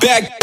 Back.